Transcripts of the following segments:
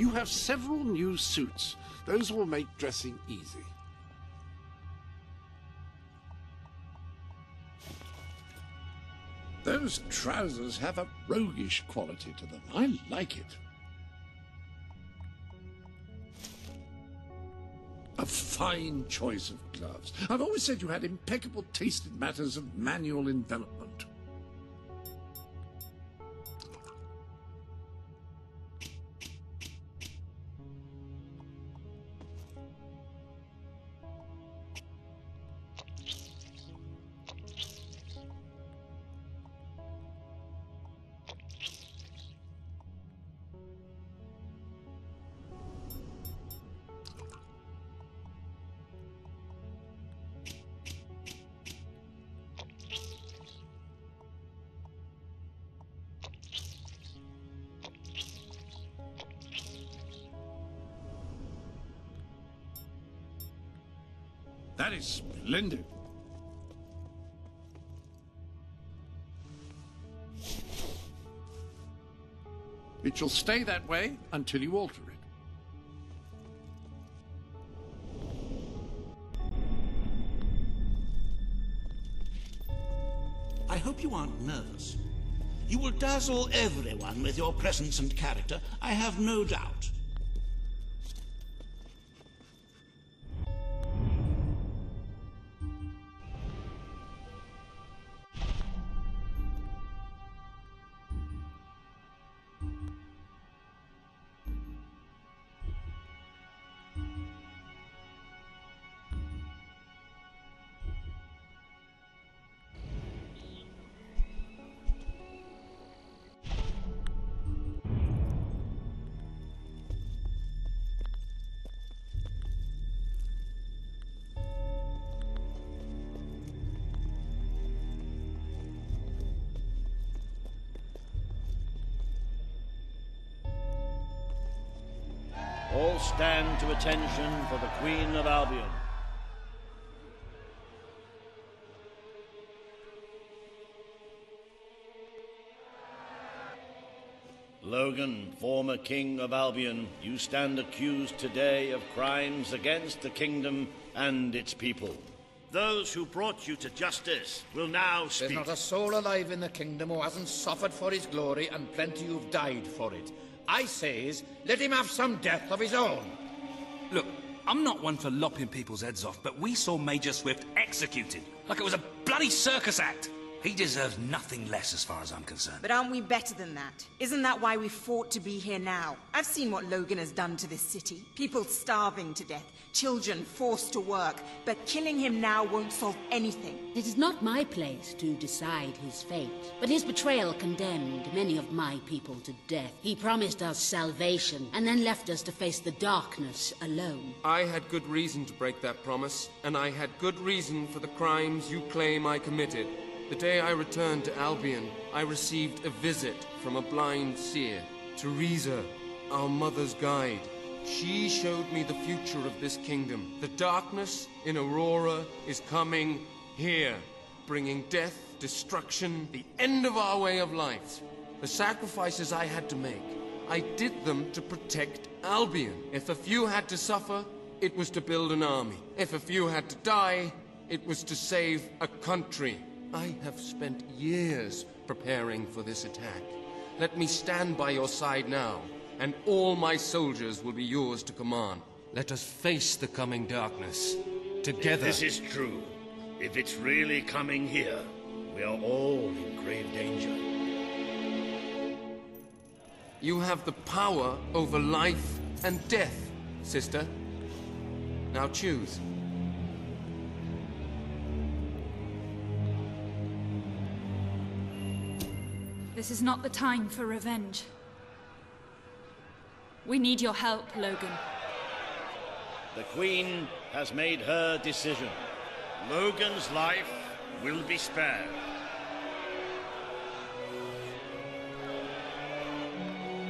You have several new suits. Those will make dressing easy. Those trousers have a roguish quality to them. I like it. A fine choice of gloves. I've always said you had impeccable taste in matters of manual envelopment. Stay that way until you alter it. I hope you aren't nervous. You will dazzle everyone with your presence and character, I have no doubt. All stand to attention for the Queen of Albion. Logan, former King of Albion, you stand accused today of crimes against the kingdom and its people. Those who brought you to justice will now speak. There's not a soul alive in the kingdom who hasn't suffered for his glory, and plenty who've died for it. I says, let him have some death of his own. Look, I'm not one for lopping people's heads off, but we saw Major Swift executed like it was a bloody circus act. He deserves nothing less as far as I'm concerned. But aren't we better than that? Isn't that why we fought to be here now? I've seen what Logan has done to this city. People starving to death, children forced to work. But killing him now won't solve anything. It is not my place to decide his fate, but his betrayal condemned many of my people to death. He promised us salvation, and then left us to face the darkness alone. I had good reason to break that promise, and I had good reason for the crimes you claim I committed. The day I returned to Albion, I received a visit from a blind seer, Theresa, our mother's guide. She showed me the future of this kingdom. The darkness in Aurora is coming here, bringing death, destruction, the end of our way of life. The sacrifices I had to make, I did them to protect Albion. If a few had to suffer, it was to build an army. If a few had to die, it was to save a country. I have spent years preparing for this attack. Let me stand by your side now, and all my soldiers will be yours to command. Let us face the coming darkness. Together. If this is true, if it's really coming here, we are all in grave danger. You have the power over life and death, sister. Now choose. This is not the time for revenge. We need your help, Logan. The Queen has made her decision. Logan's life will be spared.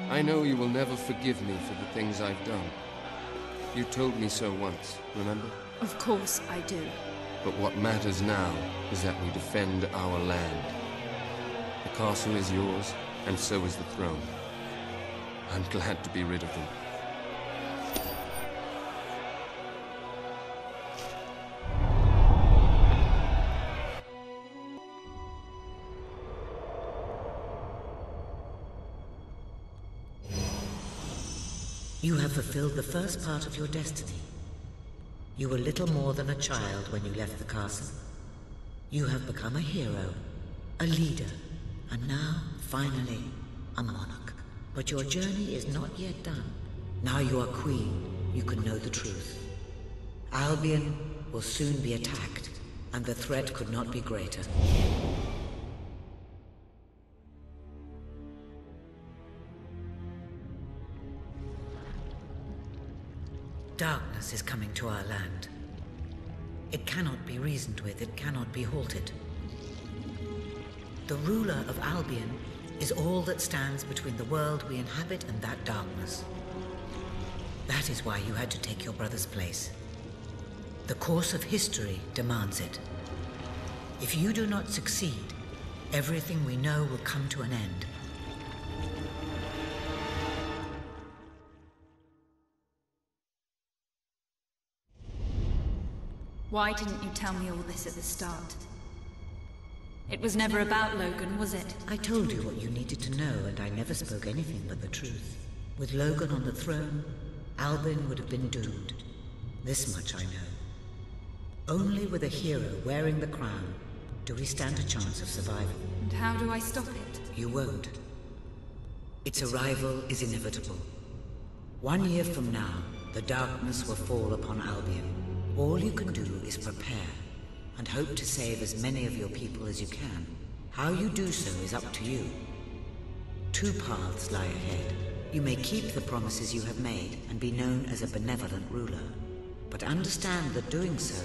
I know you will never forgive me for the things I've done. You told me so once, remember? Of course I do. But what matters now is that we defend our land. The castle is yours, and so is the throne. I'm glad to be rid of them. You have fulfilled the first part of your destiny. You were little more than a child when you left the castle. You have become a hero, a leader, and now, finally, a monarch. But your journey is not yet done. Now you are queen, you can know the truth. Albion will soon be attacked, and the threat could not be greater. Darkness is coming to our land. It cannot be reasoned with, it cannot be halted. The ruler of Albion is all that stands between the world we inhabit and that darkness. That is why you had to take your brother's place. The course of history demands it. If you do not succeed, everything we know will come to an end. Why didn't you tell me all this at the start? It was never about Logan, was it? I told you what you needed to know, and I never spoke anything but the truth. With Logan on the throne, Albion would have been doomed. This much I know. Only with a hero wearing the crown do we stand a chance of survival. And how do I stop it? You won't. Its arrival is inevitable. One year from now, the darkness will fall upon Albion. All you can do is prepare, and hope to save as many of your people as you can. How you do so is up to you. Two paths lie ahead. You may keep the promises you have made and be known as a benevolent ruler. But understand that doing so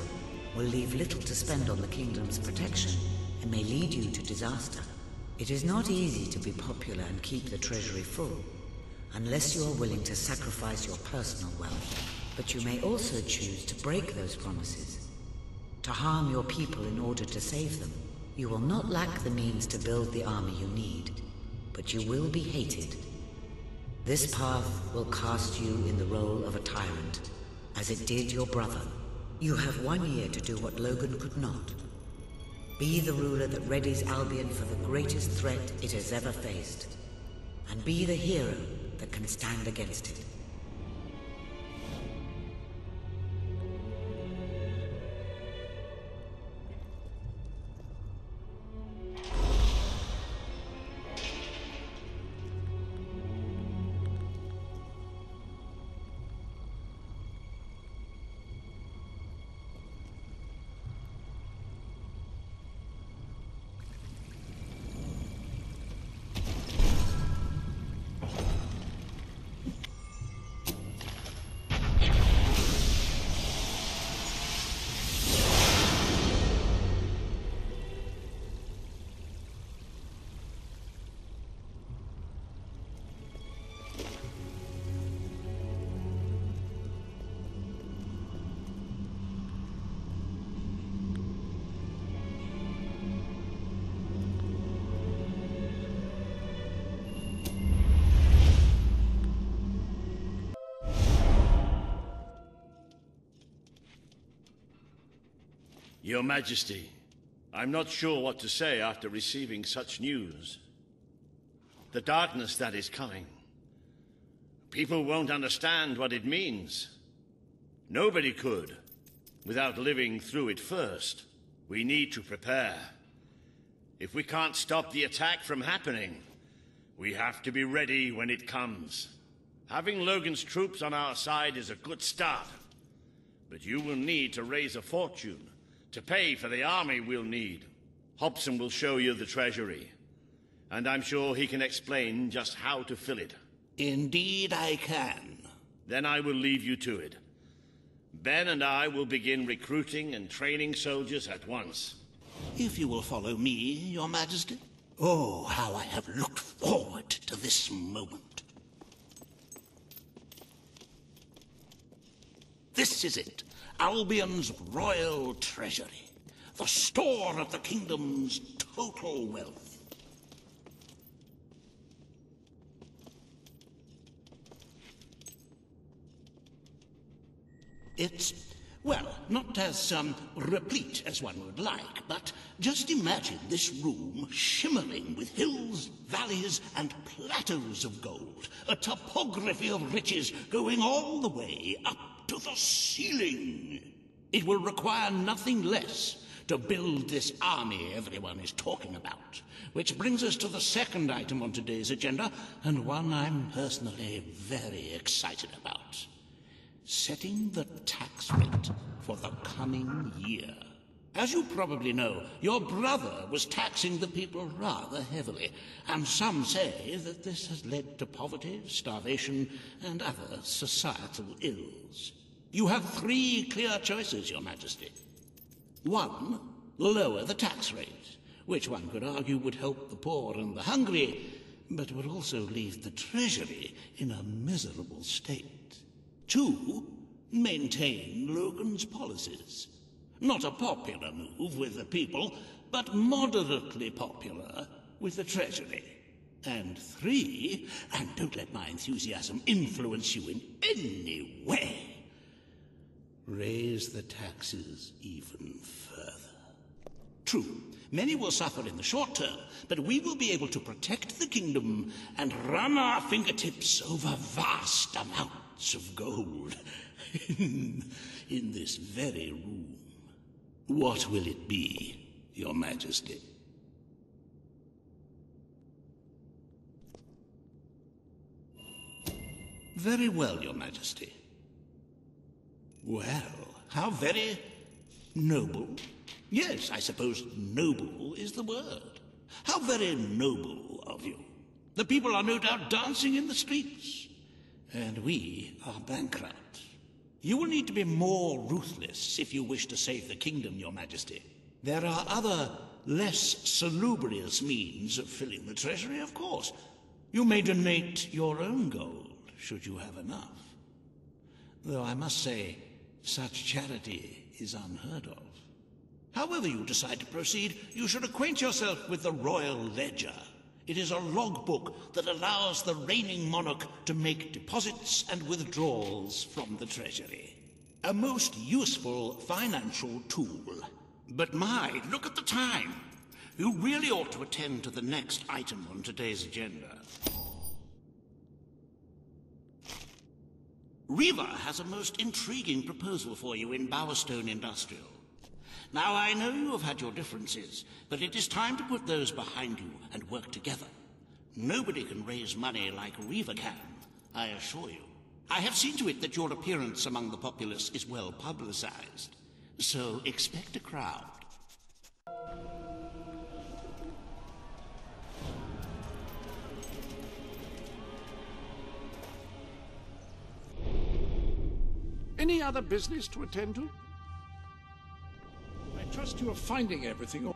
will leave little to spend on the kingdom's protection and may lead you to disaster. It is not easy to be popular and keep the treasury full, unless you are willing to sacrifice your personal wealth. But you may also choose to break those promises, to harm your people in order to save them. You will not lack the means to build the army you need, but you will be hated. This path will cast you in the role of a tyrant, as it did your brother. You have one year to do what Logan could not. Be the ruler that readies Albion for the greatest threat it has ever faced. And be the hero that can stand against it. Your Majesty, I'm not sure what to say after receiving such news. The darkness that is coming. People won't understand what it means. Nobody could, without living through it first. We need to prepare. If we can't stop the attack from happening, we have to be ready when it comes. Having Logan's troops on our side is a good start, but you will need to raise a fortune to pay for the army we'll need. Hobson will show you the treasury, and I'm sure he can explain just how to fill it. Indeed, I can. Then I will leave you to it. Ben and I will begin recruiting and training soldiers at once. If you will follow me, Your Majesty. Oh, how I have looked forward to this moment. This is it. Albion's royal treasury, the store of the kingdom's total wealth. It's Well, not as um, replete as one would like, but just imagine this room shimmering with hills, valleys, and plateaus of gold. A topography of riches going all the way up to the ceiling. It will require nothing less to build this army everyone is talking about. Which brings us to the second item on today's agenda, and one I'm personally very excited about setting the tax rate for the coming year. As you probably know, your brother was taxing the people rather heavily, and some say that this has led to poverty, starvation, and other societal ills. You have three clear choices, Your Majesty. One, lower the tax rate, which one could argue would help the poor and the hungry, but would also leave the Treasury in a miserable state. Two, maintain Logan's policies. Not a popular move with the people, but moderately popular with the Treasury. And three, and don't let my enthusiasm influence you in any way, raise the taxes even further. True, many will suffer in the short term, but we will be able to protect the kingdom and run our fingertips over vast amounts of gold in, in this very room. What will it be, Your Majesty? Very well, Your Majesty. Well, how very noble. Yes, I suppose noble is the word. How very noble of you. The people are no doubt dancing in the streets and we are bankrupt. You will need to be more ruthless if you wish to save the kingdom, Your Majesty. There are other, less salubrious means of filling the treasury, of course. You may donate your own gold, should you have enough. Though I must say, such charity is unheard of. However you decide to proceed, you should acquaint yourself with the Royal Ledger. It is a logbook that allows the reigning monarch to make deposits and withdrawals from the treasury. A most useful financial tool. But my, look at the time. You really ought to attend to the next item on today's agenda. Reaver has a most intriguing proposal for you in Bowerstone Industrial. Now, I know you have had your differences, but it is time to put those behind you and work together. Nobody can raise money like Reaver can, I assure you. I have seen to it that your appearance among the populace is well publicized, so expect a crowd. Any other business to attend to? I trust you are finding everything.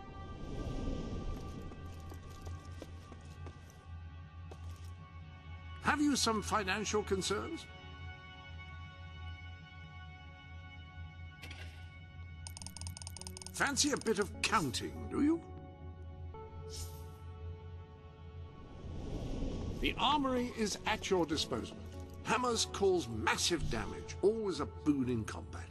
Have you some financial concerns? Fancy a bit of counting, do you? The armory is at your disposal. Hammers cause massive damage, always a boon in combat.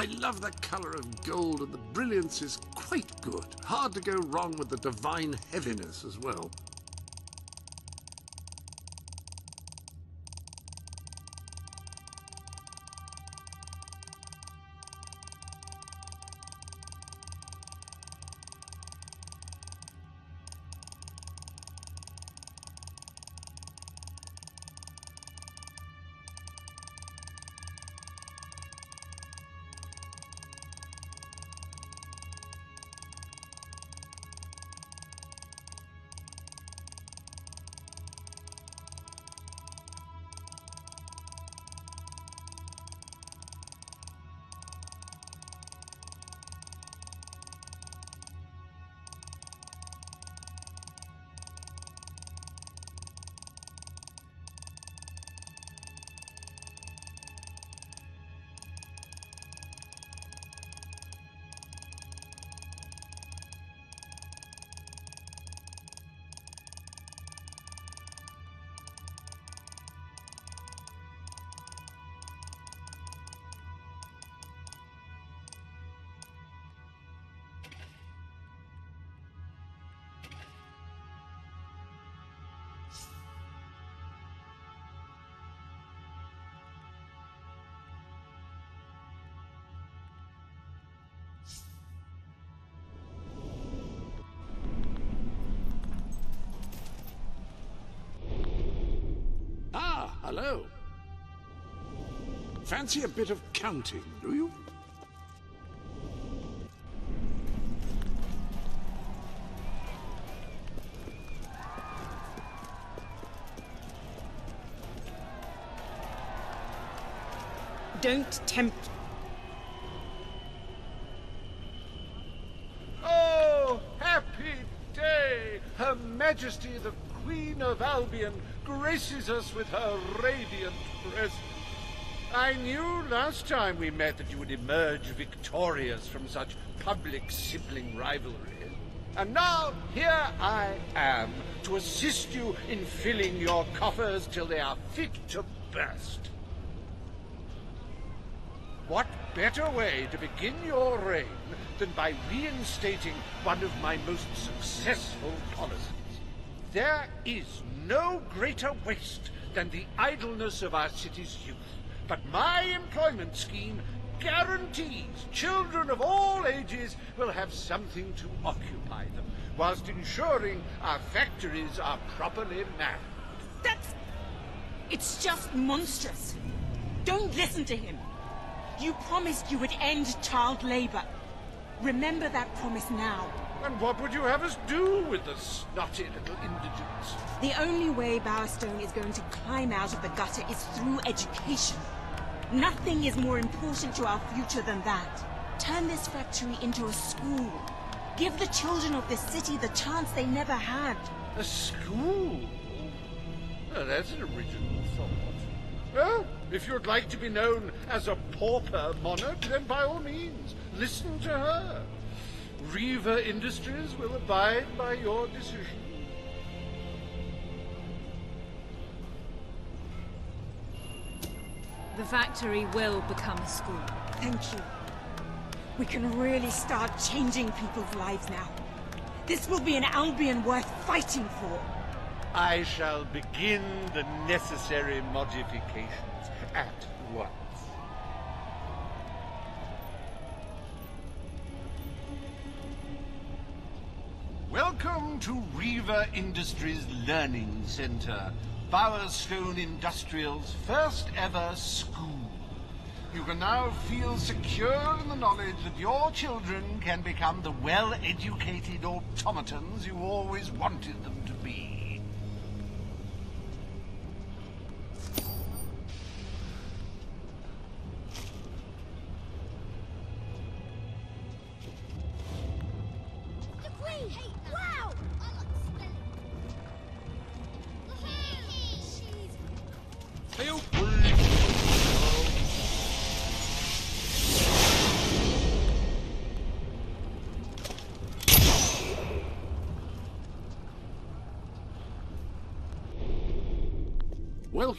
I love the colour of gold, and the brilliance is quite good. Hard to go wrong with the divine heaviness as well. Hello. Fancy a bit of counting, do you? Don't tempt. Oh, happy day! Her Majesty the Queen of Albion graces us with her radiant presence. I knew last time we met that you would emerge victorious from such public sibling rivalry. And now here I am to assist you in filling your coffers till they are fit to burst. What better way to begin your reign than by reinstating one of my most successful policies? There is no greater waste than the idleness of our city's youth. But my employment scheme guarantees children of all ages will have something to occupy them, whilst ensuring our factories are properly manned. That's. It's just monstrous. Don't listen to him. You promised you would end child labor. Remember that promise now. And what would you have us do with the snotty little indigents? The only way Bowerstone is going to climb out of the gutter is through education. Nothing is more important to our future than that. Turn this factory into a school. Give the children of this city the chance they never had. A school? Well, that's an original thought. Well, if you'd like to be known as a pauper monarch, then by all means, listen to her. Reaver Industries will abide by your decision. The factory will become a school. Thank you. We can really start changing people's lives now. This will be an Albion worth fighting for. I shall begin the necessary modifications at once. Welcome to Reaver Industries Learning Center, Bowerstone Industrial's first ever school. You can now feel secure in the knowledge that your children can become the well-educated automatons you always wanted them to be.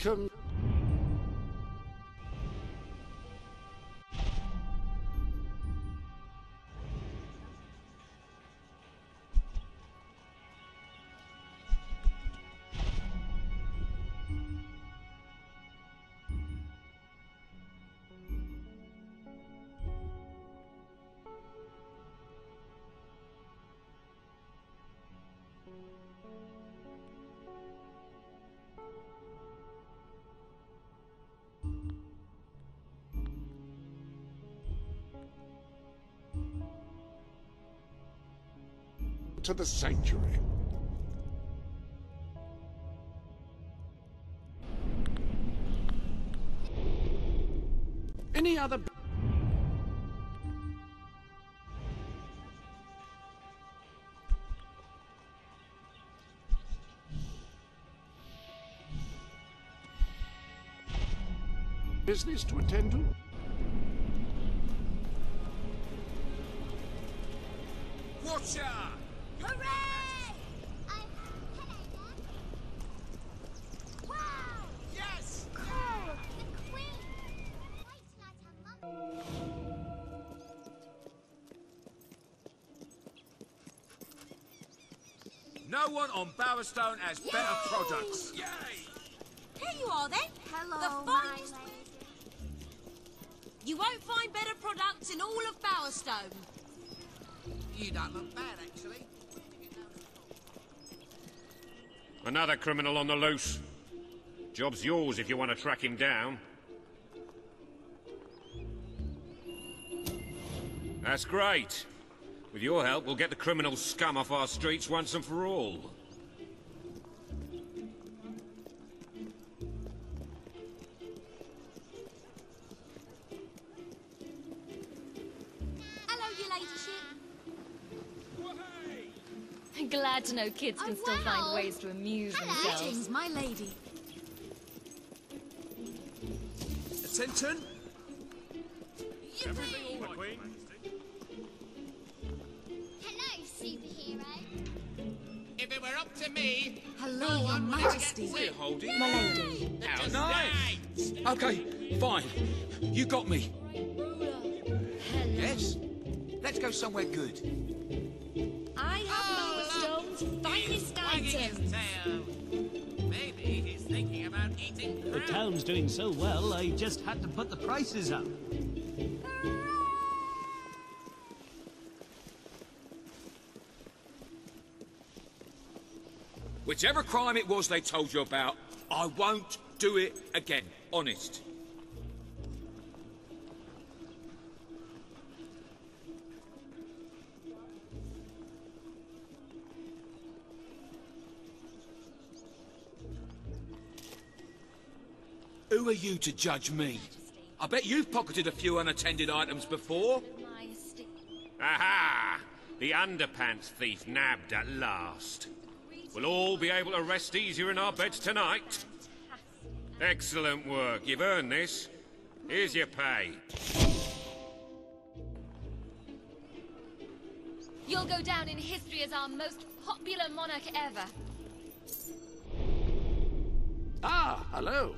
Welcome. To the sanctuary. Any other... business to attend to? Watcher! Hooray! No one on Bowerstone has better products. Yay! Here you are then. Hello, the finest. lady. You won't find better products in all of Bowerstone. You don't look bad, actually. Another criminal on the loose. Job's yours if you want to track him down. That's great. With your help, we'll get the criminal scum off our streets once and for all. Hello, your ladyship. Glad to know kids oh, can Oh, still wow. find ways to amuse Hello. themselves. Greetings, my lady. Attention! Everything me, Hello, your majesty. We're holding. My lady. How nice! Okay, fine. You got me. Yes? Let's go somewhere good. I have Bowerstone's finest item. Maybe he's thinking about eating The town's doing so well, I just had to put the prices up. Whichever crime it was they told you about, I won't do it again. Honest. Who are you to judge me? I bet you've pocketed a few unattended items before. Majesty. Aha! The underpants thief nabbed at last. We'll all be able to rest easier in our beds tonight. Excellent work. You've earned this. Here's your pay. You'll go down in history as our most popular monarch ever. Ah, hello.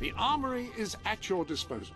The armory is at your disposal.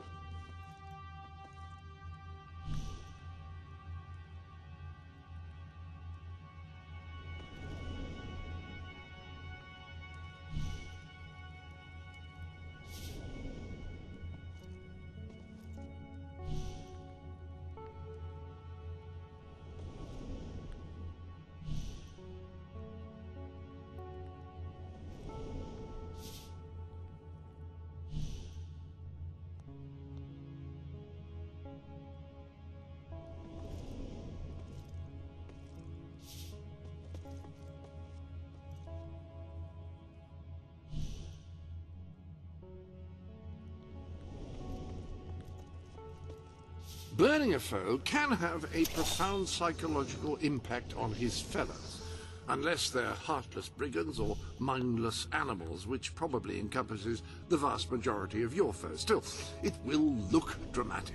Burning a foe can have a profound psychological impact on his fellows, unless they're heartless brigands or mindless animals, which probably encompasses the vast majority of your foes. Still, it will look dramatic.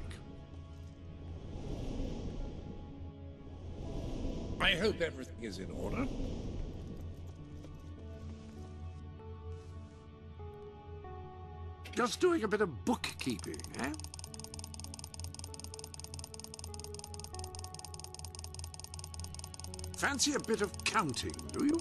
I hope everything is in order. Just doing a bit of bookkeeping, eh? Fancy a bit of counting, do you?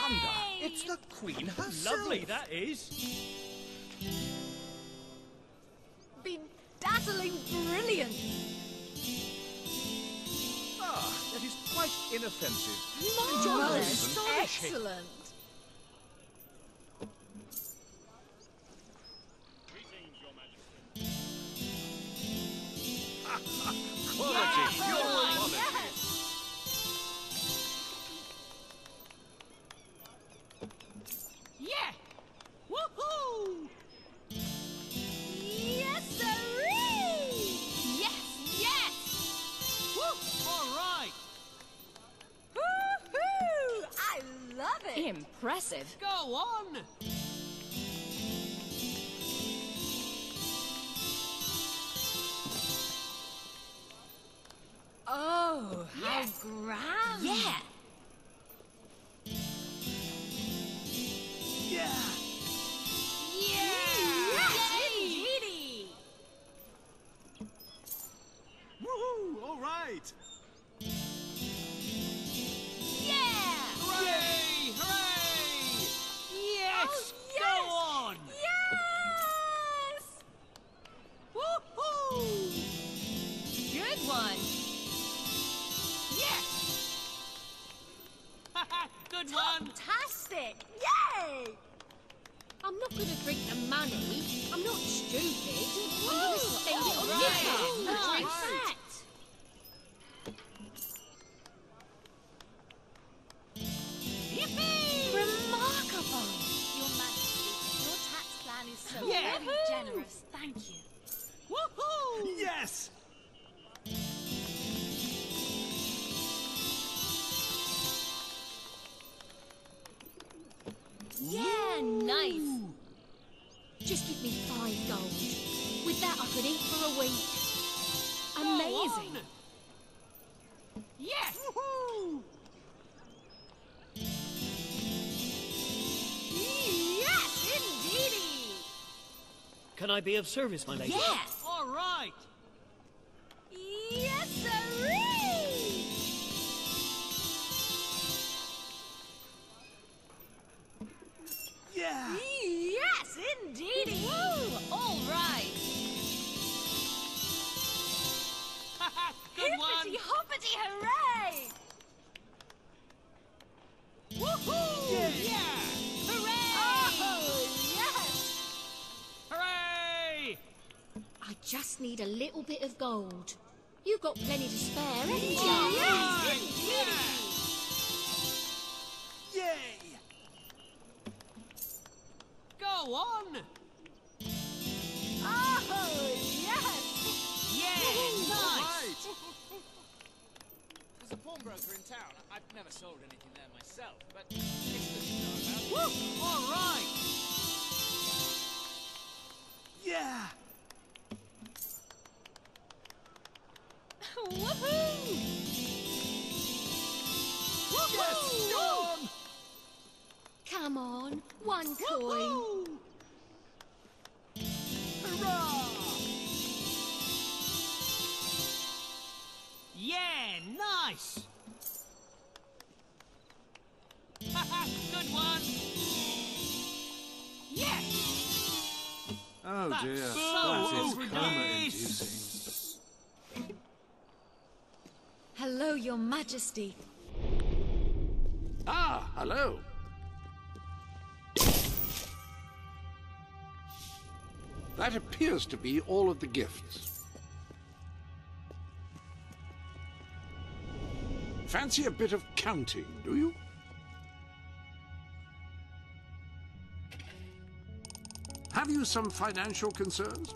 thunder! It's the Queen herself! Lovely, that is! Bedazzling brilliant! Ah, that is quite inoffensive. Marvellous! Excellent! Thank you. can I be of service, my lady? Yes! gold. Ahoy! Yeah, nice! Good one! Yes. Oh That's dear, so that is karma-inducing. Hello, your majesty. Ah, hello. That appears to be all of the gifts. Fancy a bit of counting, do you? Have you some financial concerns?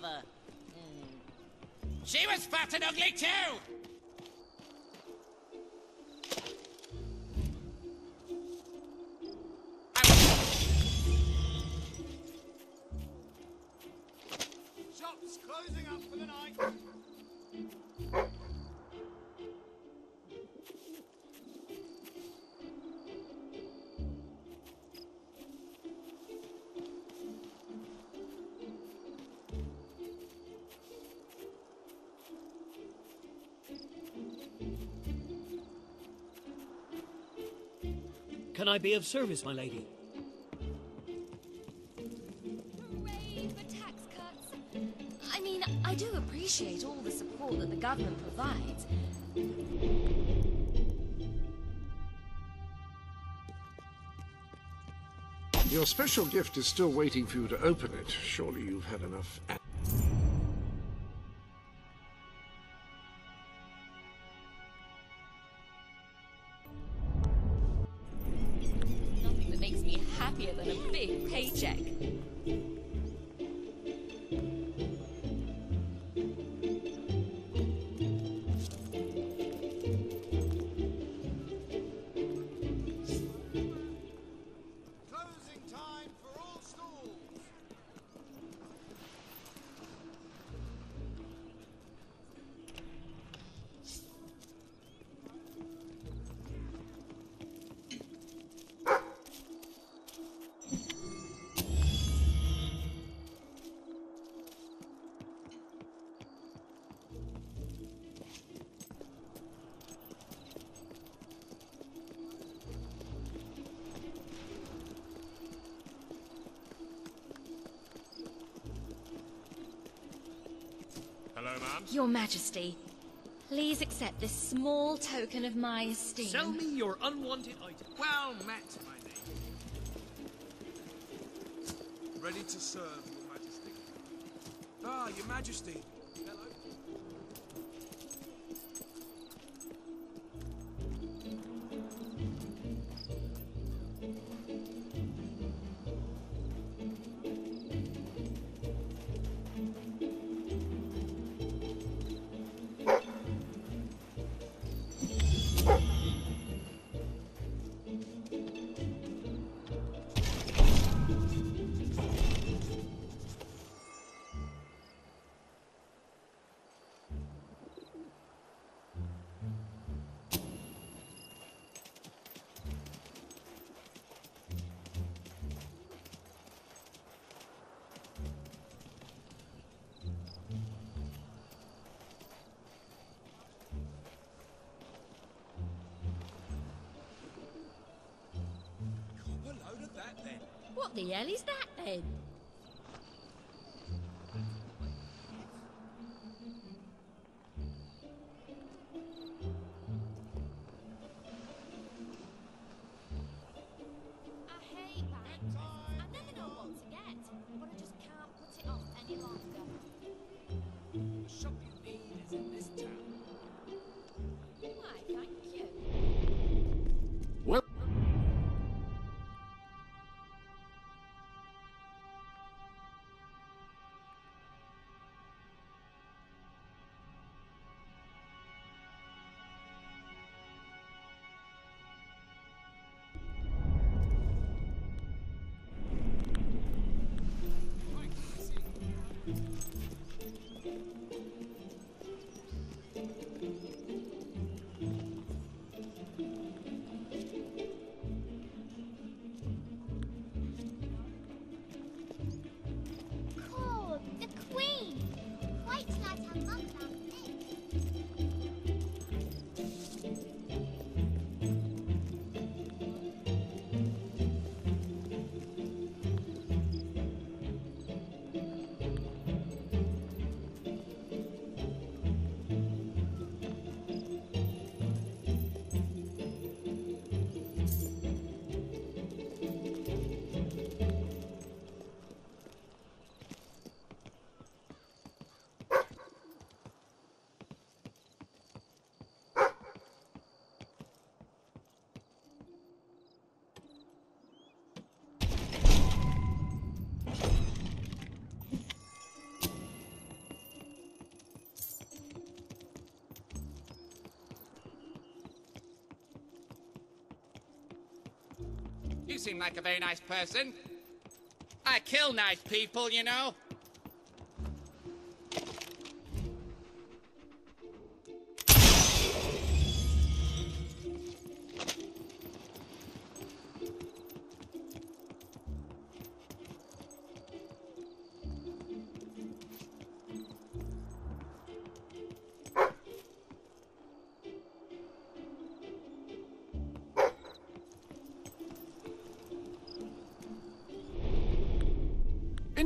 Mother. Hmm. She was fat and ugly too! Shops closing up for the night. Can I be of service, my lady? Hooray for tax cuts. I mean, I do appreciate all the support that the government provides. Your special gift is still waiting for you to open it. Surely you've had enough. Your Majesty, please accept this small token of my esteem. Sell me your unwanted item. Well met, my lady. Ready to serve, Your Majesty. Ah, Your Majesty. What the You seem like a very nice person. I kill nice people, you know.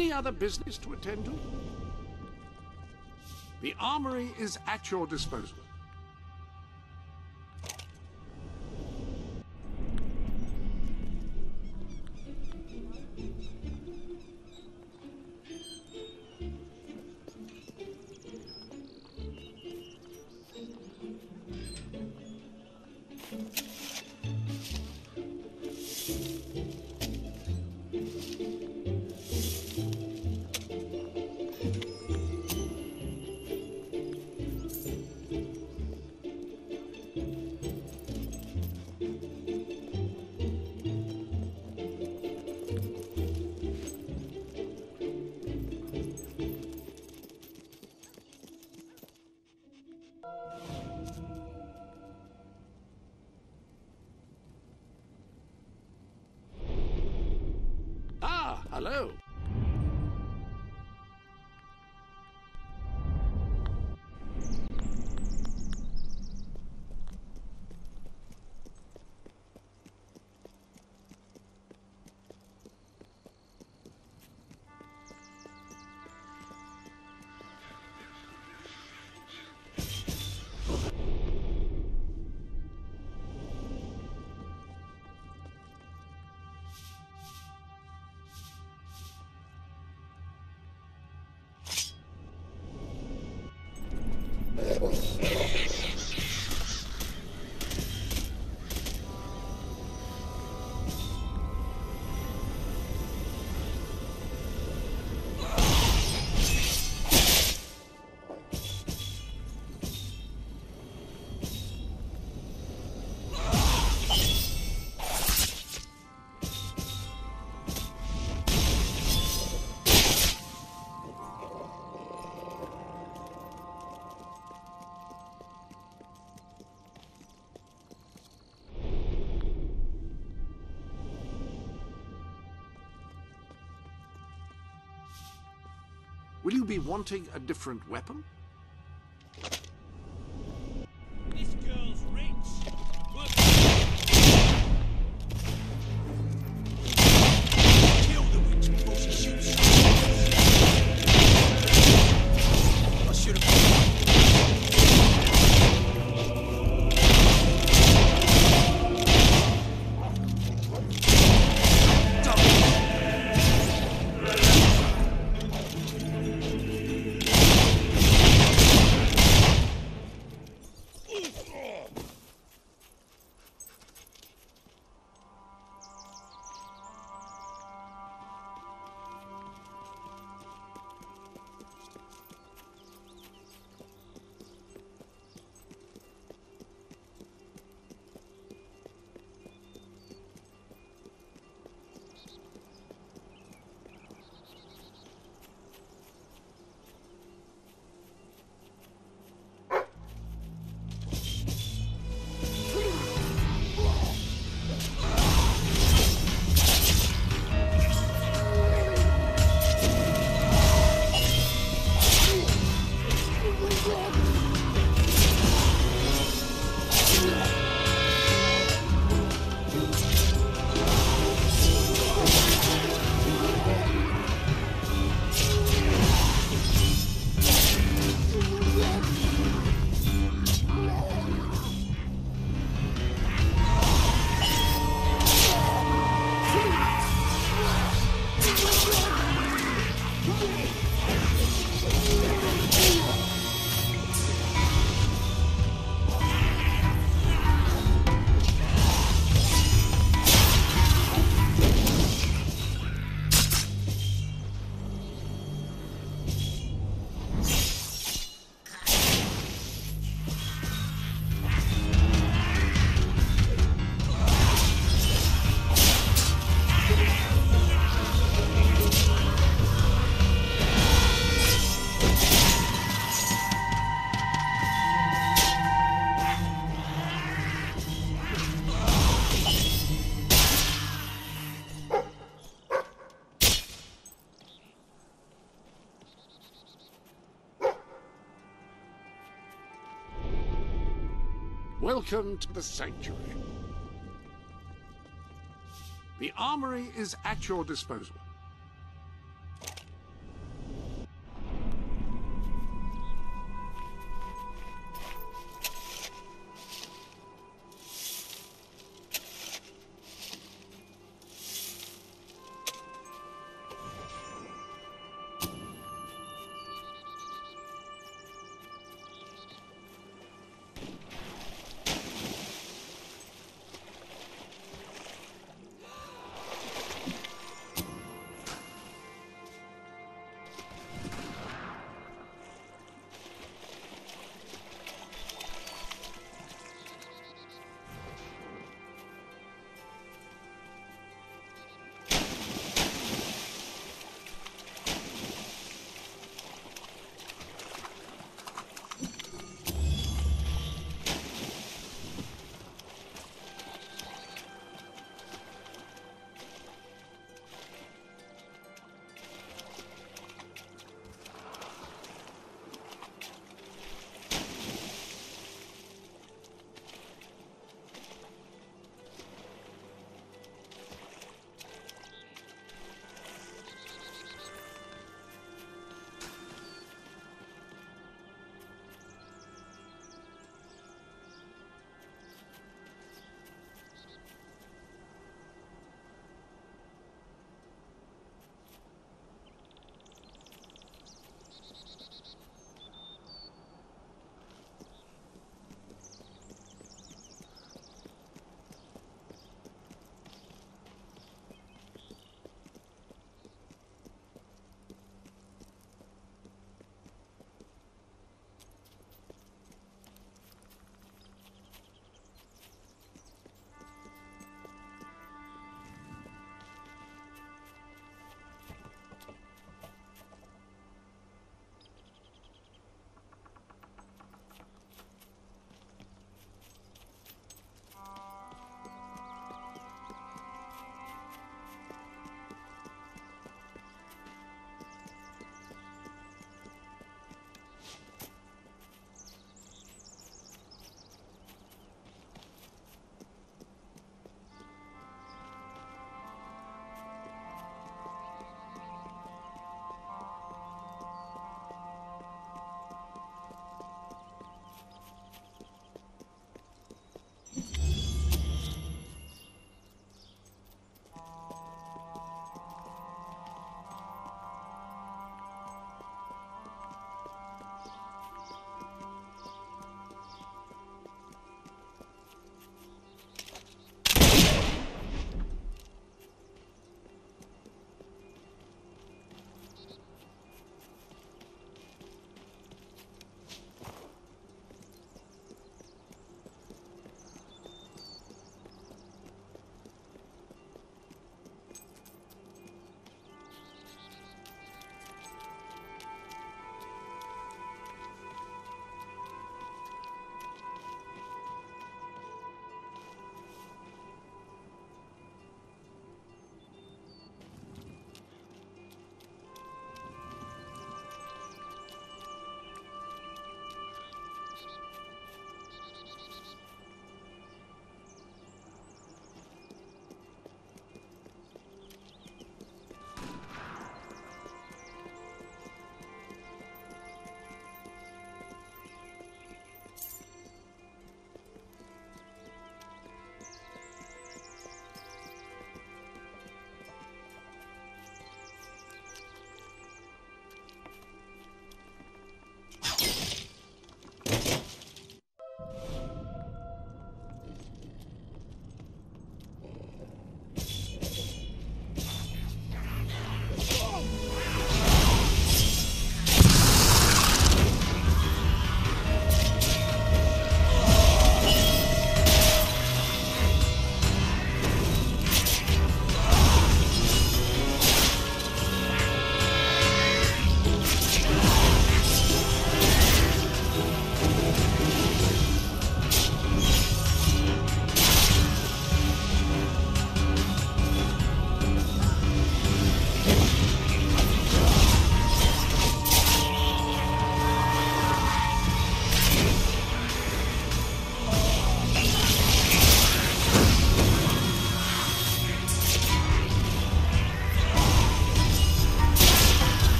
Any other business to attend to? The armory is at your disposal. Will you be wanting a different weapon? Welcome to the Sanctuary. The armory is at your disposal.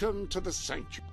Welcome to the sanctuary.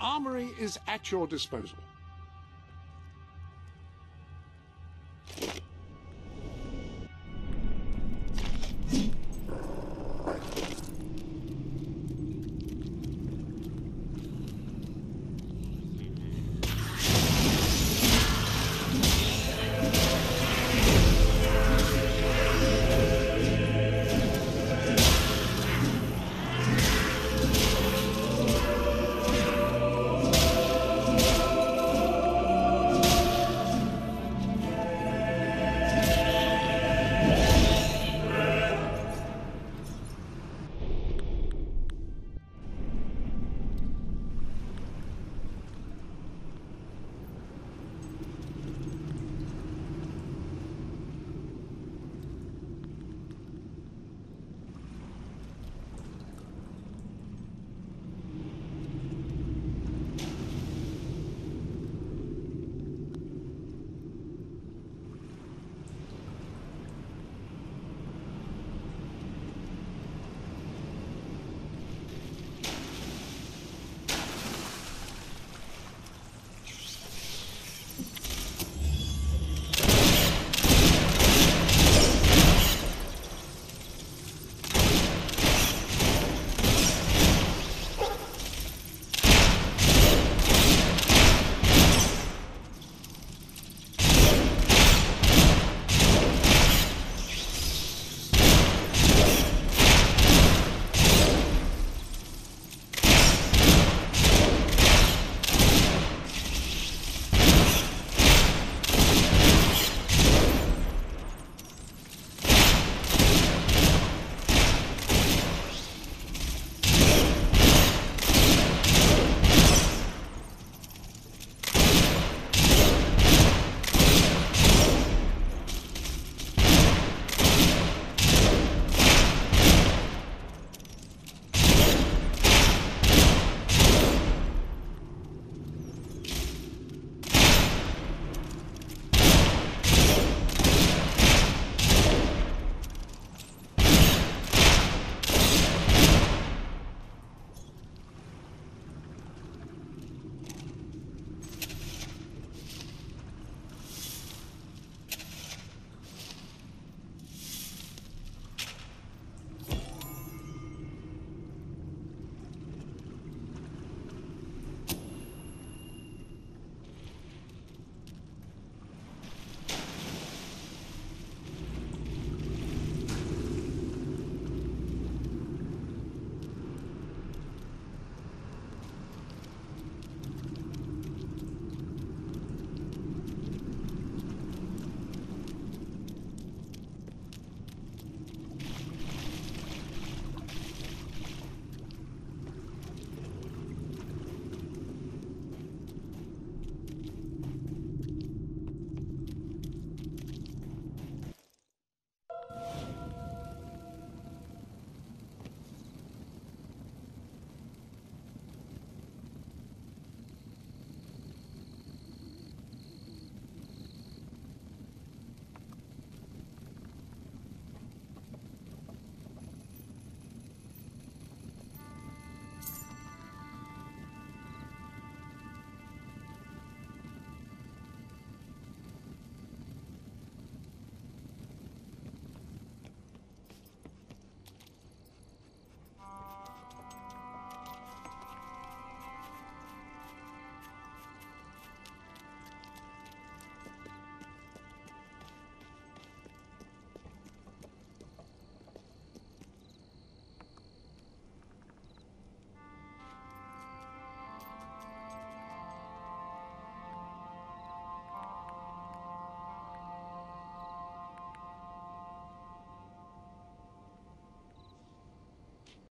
Armory is at your disposal.